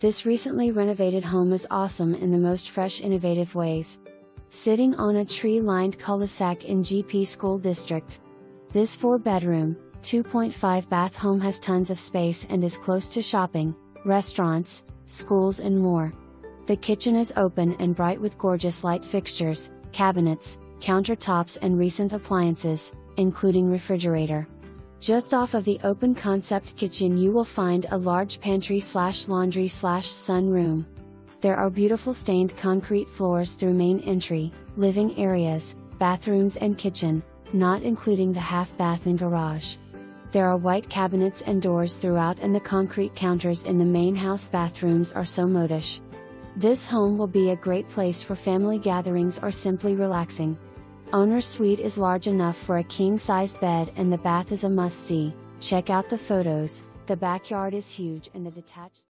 This recently renovated home is awesome in the most fresh innovative ways. Sitting on a tree-lined cul-de-sac in GP School District. This 4-bedroom, 2.5 bath home has tons of space and is close to shopping, restaurants, schools and more. The kitchen is open and bright with gorgeous light fixtures, cabinets, countertops and recent appliances, including refrigerator. Just off of the open concept kitchen you will find a large pantry slash laundry slash sunroom. There are beautiful stained concrete floors through main entry, living areas, bathrooms and kitchen, not including the half bath and garage. There are white cabinets and doors throughout and the concrete counters in the main house bathrooms are so modish. This home will be a great place for family gatherings or simply relaxing. Owner's suite is large enough for a king-sized bed and the bath is a must-see. Check out the photos, the backyard is huge and the detached